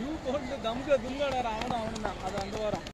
Shoe போட்டு தம்க துங்கடா அவனும் அவனும் தான். அது அந்த வாரம்.